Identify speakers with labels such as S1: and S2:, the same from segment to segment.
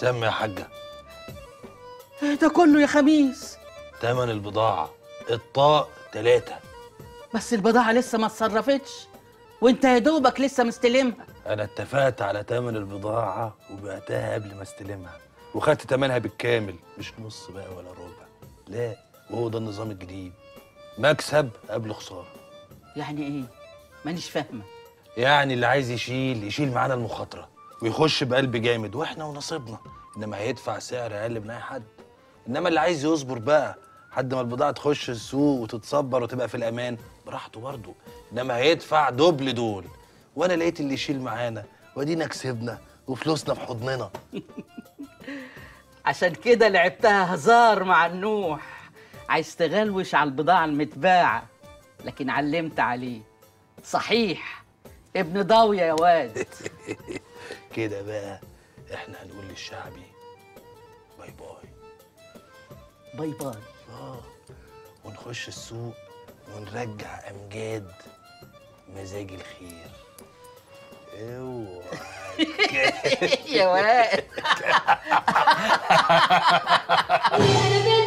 S1: سمي يا حاجة.
S2: إيه ده كله يا خميس؟
S1: تمن البضاعة الطاق تلاتة.
S2: بس البضاعة لسه ما اتصرفتش وانت يا دوبك لسه مستلمها.
S1: أنا اتفقت على تمن البضاعة وبعتها قبل ما استلمها وخدت تمنها بالكامل مش نص بقى ولا ربع. لا وهو ده النظام الجديد. مكسب قبل خسارة.
S2: يعني إيه؟ مانيش فاهمة.
S1: يعني اللي عايز يشيل يشيل معانا المخاطرة. ويخش بقلب جامد وإحنا ونصيبنا. إنما هيدفع سعر أقل من أي حد. إنما اللي عايز يصبر بقى لحد ما البضاعة تخش السوق وتتصبر وتبقى في الأمان براحته برضه. إنما هيدفع دبل دول. وأنا لقيت اللي يشيل معانا وأدينا كسبنا وفلوسنا في حضننا.
S2: عشان كده لعبتها هزار مع النوح عايز تغلوش على البضاعة المتباعة لكن علمت عليه. صحيح. ابن ضاوية يا واد.
S1: كده بقى. إحنا هنقول للشعبي bye bye.
S2: bye bye.
S1: آه. ونخش السوق ونرجع أمجاد مزاج الخير. اوعى
S2: يا واد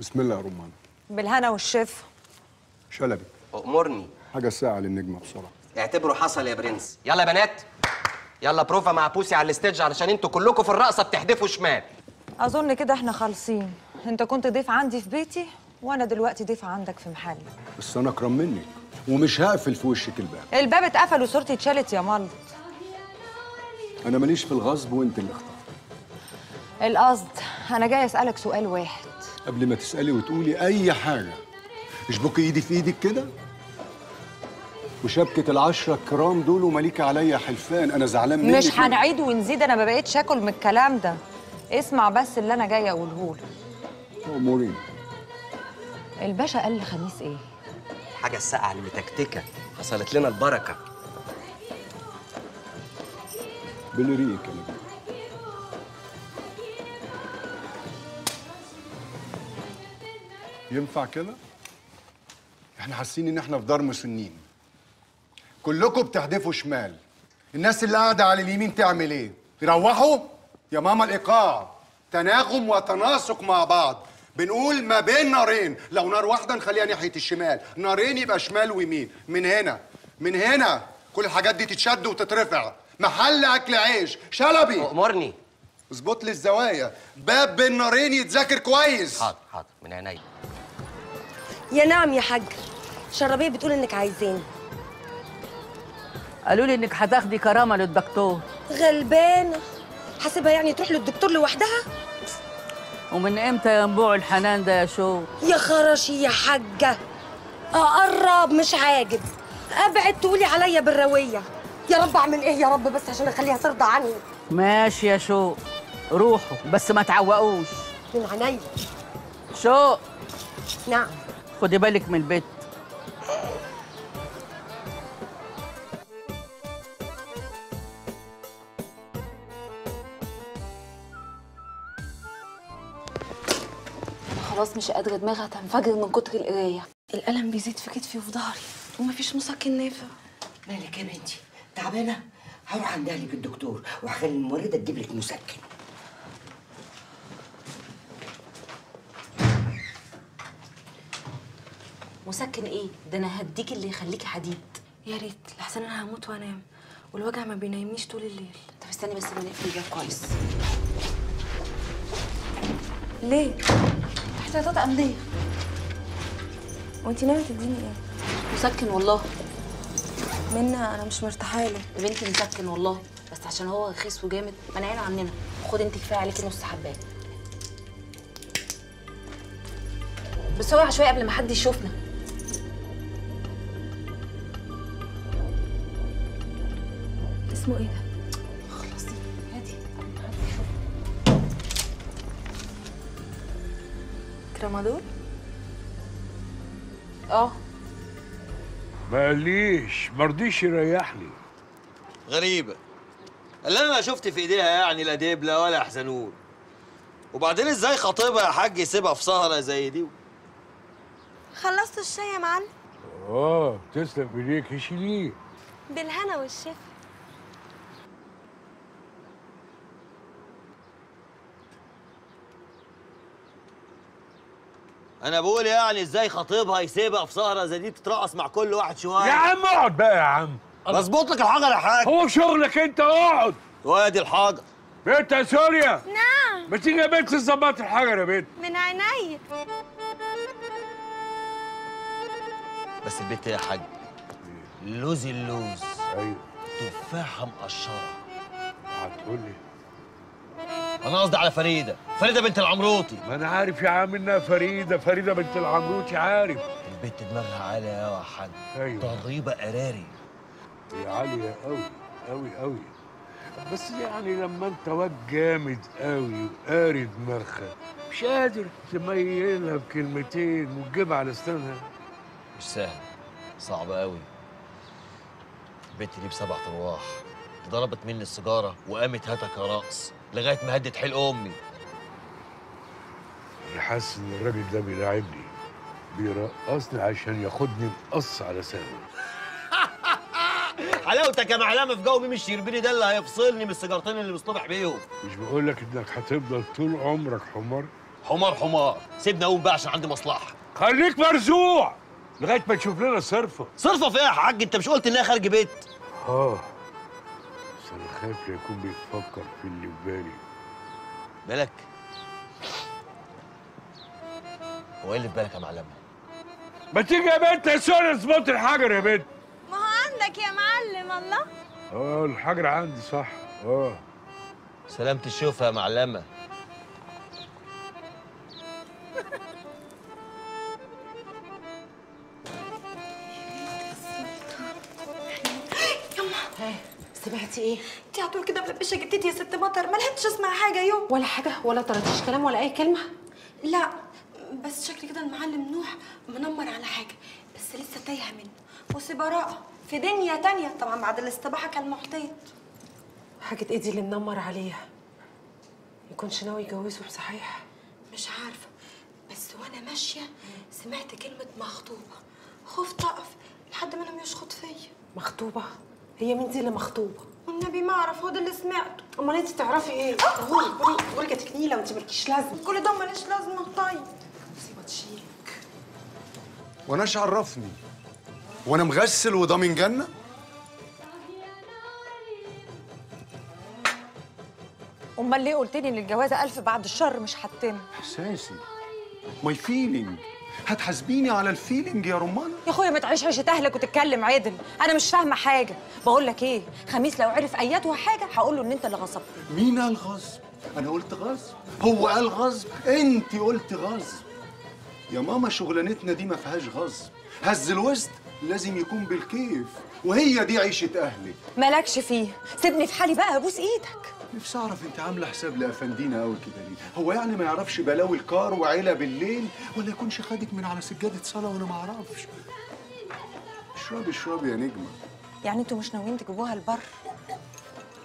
S3: بسم الله يا رمان.
S4: بالهنا والشفا.
S3: شلبي.
S5: أمرني.
S3: حاجة ساقعة للنجمة بسرعة.
S5: اعتبره حصل يا برنس. يلا يا بنات. يلا بروفا مع بوسي على ال stage علشان أنتوا كلكم في الرقصة بتحدفوا شمال.
S4: أظن كده إحنا خالصين. أنت كنت ضيف عندي في بيتي وأنا دلوقتي ضيف عندك في محلي.
S3: بس أنا أكرم منك ومش هقفل في وشك الباب.
S4: الباب اتقفل وصورتي اتشالت يا ملط
S3: أنا ماليش في الغصب وأنت اللي اخترت.
S4: القصد أنا جاي أسألك سؤال واحد.
S3: قبل ما تسألي وتقولي أي حاجة. اشبكي إيدي في إيدك كده؟ وشبكة العشرة الكرام دول ومليكة عليا حلفان. أنا زعلان منك.
S4: مش هنعيد ونزيد. أنا ما بقيتش آكل من الكلام ده. اسمع بس اللي أنا جاية أقوله لك.
S3: أمورين
S4: الباشا قال لخميس إيه؟
S5: الحاجة الساقعه المتكتكه حصلت لنا البركة.
S3: بالريق يا نجم ينفع كده؟ إحنا حاسين إن إحنا في دار مسنين. كلكم بتهدفوا شمال. الناس اللي قاعدة على اليمين تعمل إيه؟ يروحوا؟ يا ماما الإيقاع. تناغم وتناسق مع بعض. بنقول ما بين نارين. لو نار واحدة نخليها ناحية الشمال. نارين يبقى شمال ويمين. من هنا. من هنا كل الحاجات دي تتشد وتترفع. محل أكل عيش. شلبي.
S5: أمرني.
S3: اظبط لي الزوايا. باب بين نارين يتذاكر كويس.
S5: حاضر حاضر. من عينيا.
S6: يا نعم يا حاج. شربيه بتقول إنك عايزين
S2: قالوا لي إنك هتاخدي كرامة للدكتور.
S6: غلبانة. حاسبها يعني تروح للدكتور لوحدها؟
S2: ومن إمتى ينبوع الحنان ده يا شو؟
S6: يا خراشي يا حاجة. أقرب مش عاجب. أبعد تقولي عليا بالروية. يا رب أعمل إيه يا رب بس عشان أخليها ترضى عني؟
S2: ماشي يا شو. روحوا بس ما تعوقوش.
S6: من عينيا.
S2: شو؟
S6: نعم.
S2: خدي بالك من البيت.
S7: خلاص مش قادرة دماغي هتنفجر من كتر القراية.
S6: الالم بيزيد في كتفي وفي ظهري ومفيش مسكن نافع
S8: مالك يا بنتي؟ تعبانة؟ هروح عندها لك الدكتور وهخلي الممرضه تجيب لك مسكن.
S7: مسكن إيه؟ ده أنا هديك اللي يخليكي حديد.
S6: يا ريت لحسن أنا هموت وانام والوجع ما بينامنيش طول الليل.
S7: طب استني بس ما نقفل الباب كويس.
S6: ليه؟
S7: احتياطات امنيه
S6: وانت ناوية تديني إيه؟
S7: مسكن والله.
S6: منى أنا مش مرتاحة له.
S7: يا بنتي مسكن والله بس عشان هو رخيص وجامد منعينه عننا. خدي انت كفاية عليكي نص حباية. بس اوعى شوية قبل ما حد يشوفنا.
S6: اسمه إيه ده؟
S7: خلصي هاتي
S6: كرامادول آه.
S9: ما قاليش مرضيش يريحني.
S10: غريبة. اللي أنا ما شفت في إيديها يعني لا دبلة ولا حزنون. وبعدين إزاي خطيبها يا حاج يسيبها في سهرة زي دي؟
S6: خلصت الشاي يا معلم؟
S9: آه تسلم إيديك شيليه
S6: بالهنا والشفا.
S10: أنا بقول يعني إزاي خطيبها يسيبها في سهرة زي دي تترقص مع كل واحد شوية.
S9: يا عم اقعد بقى يا عم.
S10: بظبط لك الحجر يا حاج.
S9: هو شغلك انت اقعد.
S10: وادي الحجر
S9: بنت يا سوريا.
S6: نعم.
S9: ما تيجي يا بنت تظبط الحجر يا بنت.
S6: من عينيا
S10: بس البت يا حاج لوز اللوز.
S9: أيوه.
S10: تفاحة مقشرة.
S9: هتقول لي.
S10: أنا قصدي على فريدة. فريدة بنت العمروطي.
S9: ما أنا عارف يا عم إنها فريدة. فريدة بنت العمروتي عارف.
S10: البت دماغها عالية قوي يا حاج
S9: أيوه.
S10: ضريبة قراري
S9: هي عالية قوي قوي قوي بس يعني لما أنت واد جامد قوي وقاري دماغها مش قادر تميلها بكلمتين وتجيبها على اسنانها
S10: مش سهل. صعب قوي البت دي بسبع أرواح. ضربت مني السيجارة وقامت هاتك يا رقص لغاية ما هدت حلق أمي.
S9: أنا حاسس إن الراجل ده بيلاعبني بيرقصني عشان ياخدني مقص على سهله
S10: حلاوتك يا معلمة في جو ميم الشربيني ده اللي هيفصلني من السيجارتين اللي مصطبح بيهم.
S9: مش بقول لك إنك هتفضل طول عمرك حمار؟
S10: حمار حمار. سيبني أقوم بقى عشان عندي مصلحة.
S9: خليك مرزوع! لغاية ما تشوف لنا صرفة.
S10: صرفة فيها يا حاج؟ أنت مش قلت إنها خارج بيت؟
S9: آه. خايف لا يكون بيفكر في اللي في بالي.
S10: بالك هو إيه اللي في بالك يا معلمه
S9: ما تيجي يا بنت يا سوري اظبط الحجر يا بنت.
S6: ما هو عندك يا معلم الله.
S9: آه الحجر عندي صح. آه.
S10: سلامة الشوفة يا معلمه
S11: سمعتي إيه؟
S6: انت على طول كده ملبشه جدتي يا ست مطر ما لحقتش اسمع حاجة يوم
S11: ولا حاجة ولا طرطيش كلام ولا أي كلمة؟
S6: لا بس شكل كده المعلم نوح منمر على حاجة بس لسه تايهة منه بصي براءه في دنيا تانية طبعا بعد الاستباحه كالمحيط
S11: حاجة إيه دي اللي منمر عليها؟ يكونش ناوي يجوزه بصحيح؟
S6: مش عارفة بس وأنا ماشية سمعت كلمة مخطوبة خفت اقف لحد ما لم يشخط فيا
S11: مخطوبة؟ هي مين دي اللي مخطوبة؟
S6: والنبي ما اعرف هو ده اللي سمعته.
S11: أمال أنت تعرفي إيه؟ قولي قولي قولي كانت نيلة وأنت مالكيش لازمة.
S6: كل ده ماليش لازمة طيب.
S11: مصيبة تشيلك.
S3: وأنا إيش عرفني. وأنا مغسل وضامن جنة؟
S4: أمال ليه قلت لي إن الجوازه ألف بعد الشر مش هتتم
S3: إحساسي. my feeling هتحاسبيني على ال feeling يا رمانه
S4: يا اخويا ما تعيش عيشة أهلك وتتكلم عدل أنا مش فاهمة حاجة. بقول لك إيه خميس لو عرف أيتها حاجة هقول له إن أنت اللي غصبتني
S3: مين قال غصب؟ أنا قلت غصب. هو قال غصب؟ أنت قلت غصب. يا ماما شغلانتنا دي ما فيهاش غصب. هز الوسط لازم يكون بالكيف وهي دي عيشة اهلك
S4: مالكش فيه. سيبني في حالي بقى ابوس إيدك.
S3: نفسي أعرف أنت عاملة حساب لأفندينا قوي كده ليه؟ هو يعني ما يعرفش بلاوي الكار وعيلة بالليل؟ ولا يكونش خدك من على سجادة صلاة وأنا ما أعرفش؟ اشربي اشربي يا نجمة.
S4: يعني أنتوا مش ناويين تجيبوها البر؟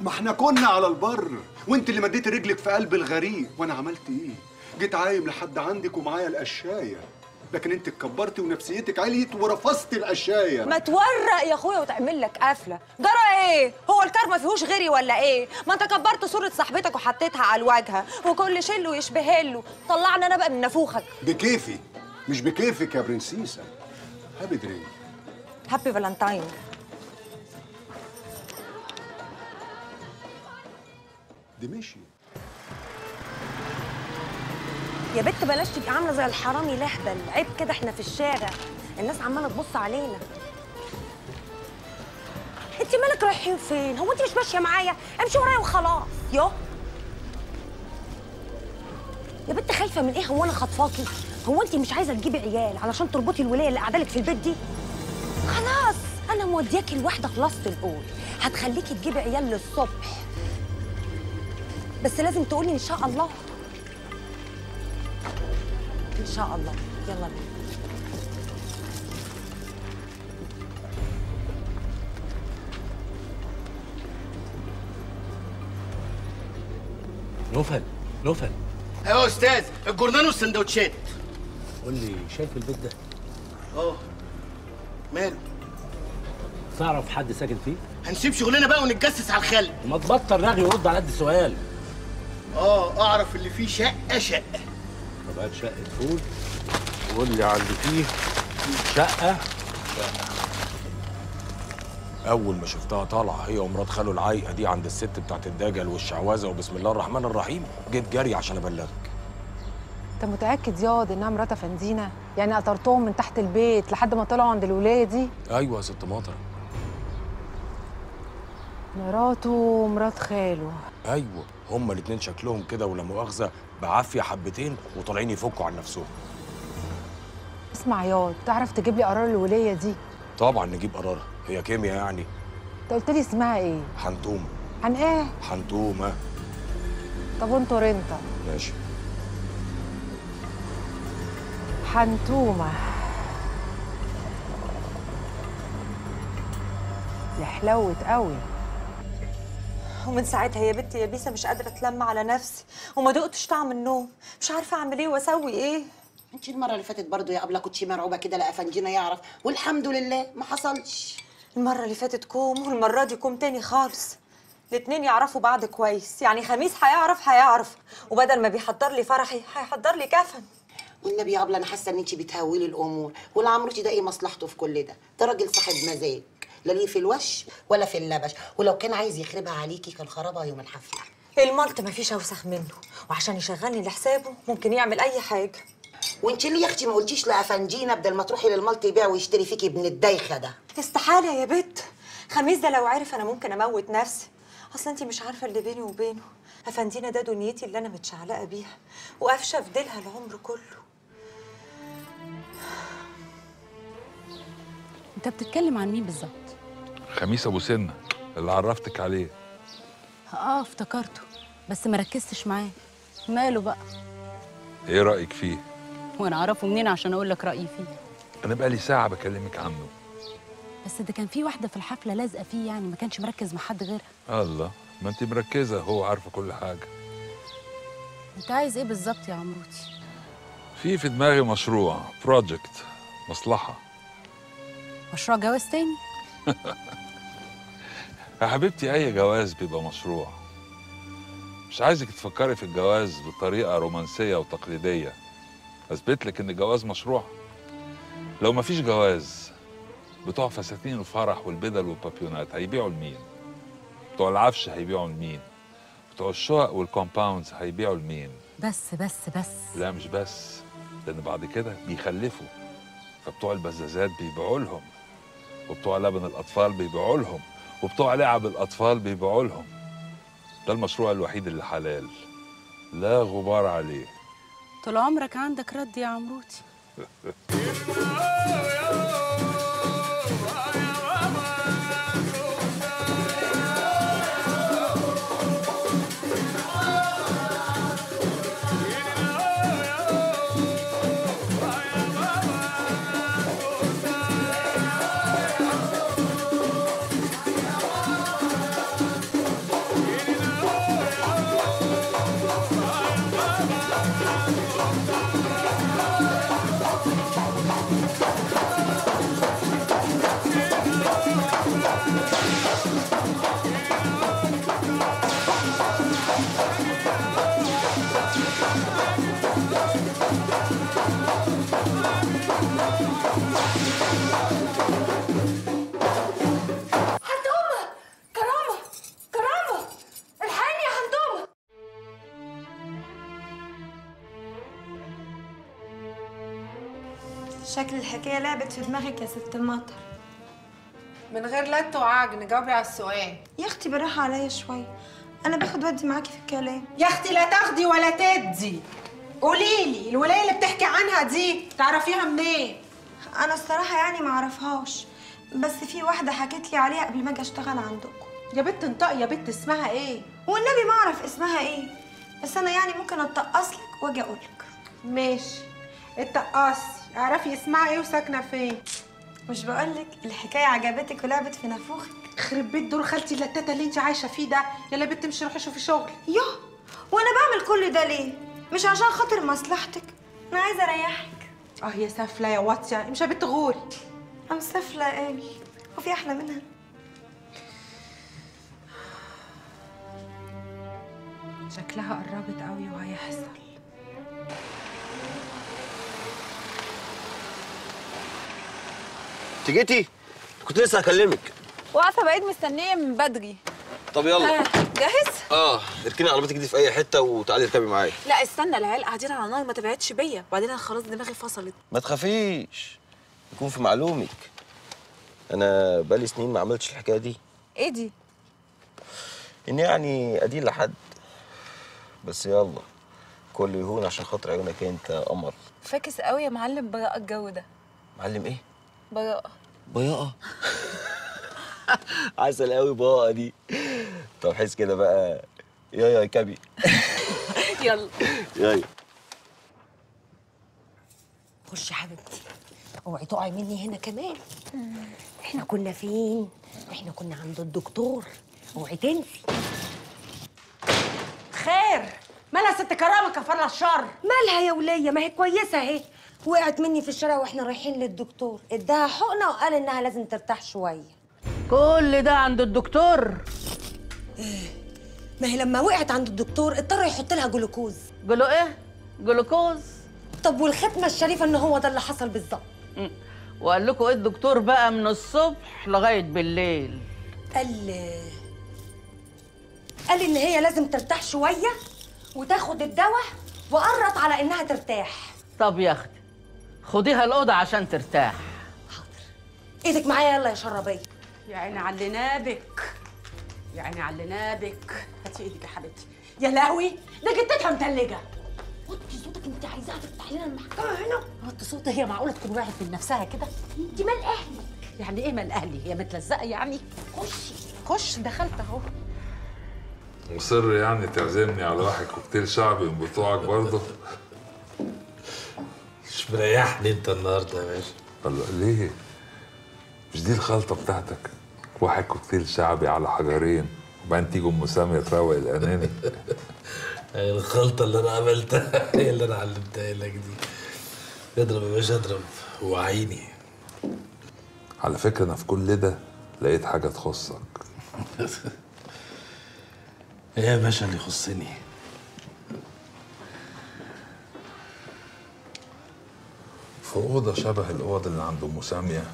S3: ما إحنا كنا على البر. وانت اللي مديت رجلك في قلب الغريق. وأنا عملت إيه؟ جيت عايم لحد عندك ومعايا القشاية. لكن انت اتكبرتي ونفسيتك عليت ورفضتي القشايه
S4: ما تورق يا أخويا وتعمل لك قفلة. جرى إيه؟ هو الكار ما فيهوش غيري ولا إيه؟ ما أنت كبرت صورة صاحبتك وحطيتها على الواجهة وكل شله يشبه له. طلعنا أنا بقى من نافوخك.
S3: بكيفي. مش بكيفك يا برنسيسة. هابي درينك
S4: happy Valentine
S3: دي مشي
S6: يا بت بلاش تبقي عاملة زي الحرامي لهبل. عيب كده إحنا في الشارع. الناس عمالة تبص علينا. انت مالك رايحين فين؟ هو انت مش ماشية معايا؟ امشي ورايا وخلاص. يو. يا بنت خايفة من إيه؟ هو أنا خطفاكي؟ هو انت مش عايزة تجيبي عيال علشان تربطي الولاية اللي قاعدة لك في البيت دي؟ خلاص أنا
S4: مودياكي الواحده خلاصه القول هتخليكي تجيبي عيال للصبح. بس لازم تقولي إن شاء الله إن شاء الله. يلا بينا.
S12: نوفل نوفل.
S13: أيوه يا أستاذ الجورنان والسندوتشات
S12: قول لي شايف البيت ده؟
S13: آه ماله؟
S12: تعرف حد ساكن فيه؟
S13: هنسيب شغلنا بقى ونتجسس على الخلق.
S12: ما تبطل رغي ورد على قد السؤال
S13: آه أعرف اللي فيه شقة شقة.
S12: طب هات شقة فول وقول لي على اللي فيه شقة.
S1: أول ما شفتها طالعة هي ومرات خاله العايقة دي عند الست بتاعت الدجل والشعوذة وبسم الله الرحمن الرحيم. جيت جري عشان أبلغك.
S14: أنت متأكد ياض إنها مرات افندينا يعني قطرتهم من تحت البيت لحد ما طلعوا عند الولاية دي؟
S1: أيوه يا ست مطر
S14: مراته ومرات خاله.
S1: أيوه هما الاتنين شكلهم كده ولا مؤاخذة بعافية حبتين وطالعين يفكوا عن نفسهم.
S14: اسمع ياض تعرف تجيب لي قرار الولايه دي؟
S1: طبعا نجيب قرارها هي كيمياء يعني.
S14: انت قلت لي اسمها إيه؟
S1: حنتومة.
S14: عن إيه؟
S1: حنتومة.
S14: طب وانت رنطه
S1: ماشي.
S14: حنتومة. دي حلوت قوي.
S4: ومن ساعتها يا بنتي يا بيسة مش قادرة اتلم على نفسي وما دقتش طعم النوم. مش عارفة أعمل إيه وأسوي إيه.
S15: انت المرة اللي فاتت برضو يا ابله كنتي مرعوبة كده لا أفنجينا يعرف. والحمد لله ما حصلش.
S4: المرة اللي فاتت كوم والمرة دي كوم تاني خالص. الاتنين يعرفوا بعض كويس. يعني خميس هيعرف هيعرف. وبدل ما بيحضر لي فرحي هيحضر لي كفن.
S15: والنبي يا ابله أنا حاسة إن انت بتهولي الأمور. والعمروتي ده إيه مصلحته في كل ده؟ ده راجل صاحب مزاج. لا ليه في الوش ولا في اللبش. ولو كان عايز يخربها عليكي كان خربها يوم الحفلة.
S4: الملط مفيش أوسخ منه. وعشان يشغلني لحسابه ممكن يعمل أي حاجة.
S15: وانت ليه يا أختي ما قلتيش لأفندينا بدل ما تروحي للملط يبيع ويشتري فيكي ابن الدايخة ده؟
S4: استحالة يا بت. خميس ده لو عرف أنا ممكن أموت نفسي. أصل انت مش عارفة اللي بيني وبينه. افندينا ده دنيتي اللي أنا متشعلقة بيها. وقافشه في ديلها العمر كله.
S7: أنت بتتكلم عن مين بالظبط؟
S16: خميس أبو سنة اللي عرفتك عليه.
S7: آه افتكرته بس ما ركزتش معاه. ماله بقى؟
S16: إيه رأيك فيه؟
S7: وأنا أعرفه منين عشان أقول لك رأيي فيه؟
S16: أنا بقالي ساعة بكلمك عنه.
S7: بس ده كان في واحدة في الحفلة لازقة فيه يعني ما كانش مركز مع حد غيرها.
S16: الله ما انت مركزة هو عارفة كل حاجة.
S7: أنت عايز إيه بالظبط يا عمروتي؟
S16: في في دماغي مشروع بروجكت مصلحة.
S7: مشروع جواز تاني؟
S16: يا حبيبتي أي جواز بيبقى مشروع. مش عايزك تفكري في الجواز بطريقة رومانسية وتقليدية. أثبت لك إن الجواز مشروع. لو مفيش جواز بتوع فساتين الفرح والبدل والبابيونات هيبيعوا لمين؟ بتوع العفش هيبيعوا لمين؟ بتوع الشقق والكومباوندز هيبيعوا لمين؟
S7: بس بس بس.
S16: لا مش بس. لأن بعد كده بيخلفوا. فبتوع البزازات بيبيعوا لهم. وبتوع لبن الأطفال بيبيعوا لهم. وبتوع لعب الأطفال بيبيعوا لهم. ده المشروع الوحيد اللي حلال. لا غبار عليه.
S7: طول عمرك عندك رد يا عمروتي.
S6: شكل الحكاية لعبت في دماغك يا ست المطر
S11: من غير لت وعجن جاوبي على السؤال.
S6: يا أختي بالراحة عليا شوية أنا باخد ودي معاكي في الكلام.
S11: يا أختي لا تاخدي ولا تدي. قولي لي الولاية اللي بتحكي عنها دي تعرفيها منين؟
S6: أنا الصراحة يعني ما أعرفهاش. بس في واحدة حكت لي عليها قبل ما أجي أشتغل عندكم.
S11: يا بت انطقي يا بت اسمها إيه؟
S6: والنبي ما أعرف اسمها إيه. بس أنا يعني ممكن اتقص لك وأجي أقول لك
S11: ماشي. اتقصي. اعرفي اسمها إيه وساكنة فين؟
S6: مش بقول لك الحكاية عجبتك ولعبت في نافوخك.
S11: خرب بيت دور خالتي اللتاتة اللي انت عايشة فيه ده يلا بت امشي روحي شوفي شغل.
S6: يا! وأنا بعمل كل ده ليه؟ مش عشان خاطر مصلحتك. أنا عايزة اريحك.
S11: آه يا سافله يا واطية مش يا بت غوري
S6: ام سافله قوي وفي أحلى منها؟
S11: شكلها قربت قوي وهيحصل.
S10: انت جيتي كنت لسه هكلمك.
S4: واقفة بقيت مستنية من بدري.
S10: طب يلا.
S4: ها، جاهز؟
S10: آه اركني عربيتك دي في أي حتة وتعالي اركبي معايا.
S7: لا استنى العيال قاعدين على النار ما تبعدش بيا. وبعدين أنا خلاص دماغي فصلت.
S10: ما تخافيش يكون في معلومك. أنا بقالي سنين ما عملتش الحكاية دي.
S4: إيه دي؟
S10: إن يعني ادين لحد. بس يلا كل يهون عشان خاطر عيونك أنت قمر.
S4: فاكس قوي يا معلم براءة الجو ده.
S10: معلم إيه؟
S4: براءة
S10: بياقة؟ عسل قوي بقى دي. طب حس كده بقى. يا يا كبي.
S4: يلا.
S10: يا
S8: خش يا حبيبتي. اوعي تقعي مني هنا كمان. إحنا كنا فين؟ إحنا كنا عند الدكتور. اوعي تنسي.
S11: خير. مالها ست كرامة كفر الشر؟
S8: مالها يا ولية؟ ما هي كويسة اهي. وقعت مني في الشارع وإحنا رايحين للدكتور. اداها حقنة وقال إنها لازم ترتاح شوية.
S2: كل ده عند الدكتور.
S8: ما هي لما وقعت عند الدكتور اضطر يحط لها جلوكوز.
S2: جلو إيه؟ جلوكوز؟
S8: طب والختمة الشريفة إن هو ده اللي حصل بالظبط.
S2: وقال لكم إيه الدكتور بقى من الصبح لغاية بالليل؟
S8: قال قال إن هي لازم ترتاح شوية وتاخد الدواء وقرط على إنها ترتاح.
S2: طب يا أختي خديها الأوضة عشان ترتاح.
S8: إيدك معايا يلا يا شربيه
S11: يا عيني على نابك يا عيني على نابك هاتي إيدك يا حبيبتي. يا لهوي ده جتتها متلجة.
S8: وطي صوتك أنت عايزاها تفتح لنا المحكمة. هنا. وطي صوتها هي معقولة تكون وقعت من نفسها كده؟ أنت مال أهلي
S11: يعني إيه مال أهلي؟ هي متلزقة يعني؟
S8: خشي.
S11: خش دخلت أهو.
S16: مصر يعني تعزمني على واحد كوكتيل شعبي من بتوعك برضه.
S17: مش مريحني انت النهارده يا باشا.
S16: الله ليه؟ مش دي الخلطة بتاعتك؟ واحد كوكتيل شعبي على حجرين وبعدين تيجي أم سامية تروق الأناني.
S17: الخلطة اللي أنا عملتها هي اللي أنا علمتها لك دي. اضرب يا باشا اضرب. وعيني.
S16: على فكرة أنا في كل ده لقيت حاجة تخصك.
S17: إيه يا باشا اللي يخصني؟
S16: في أوضة شبه الأوض اللي عند أم سامية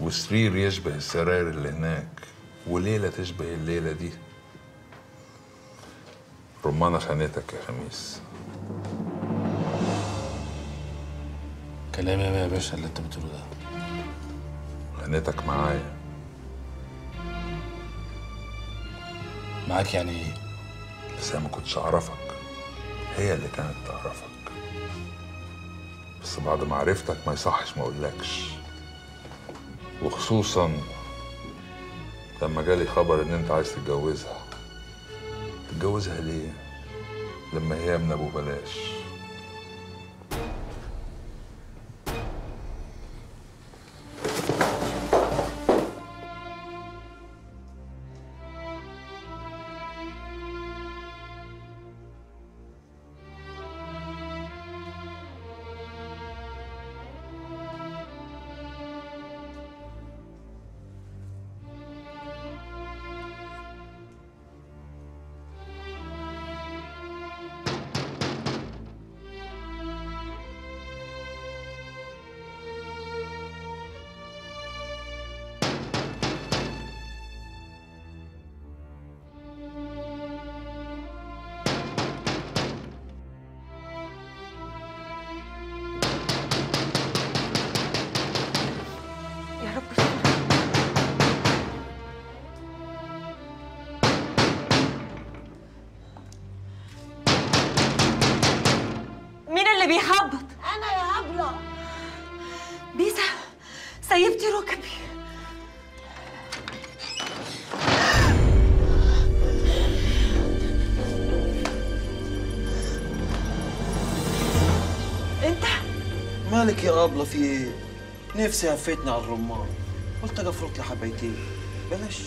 S16: وسرير يشبه السراير اللي هناك وليلة تشبه الليلة دي. رمانة خانتك يا خميس.
S17: كلام يا باشا اللي انت بتقوله ده.
S16: خانتك معايا.
S17: معاك يعني إيه؟
S16: بس أنا ما كنتش أعرفك. هي اللي كانت تعرفك. بس بعد ما عرفتك ما يصحش ما أقولكش. وخصوصا لما جالي خبر إن أنت عايز تتجوزها. تتجوزها ليه؟ لما هي من أبو بلاش.
S6: اللي بيخبط
S8: أنا يا هبلة.
S6: بيسا
S4: سيبتي ركبي. انت؟
S18: مالك يا ابله في إيه؟ نفسي هفتني على الرمان قلت أجي افرط بلاش.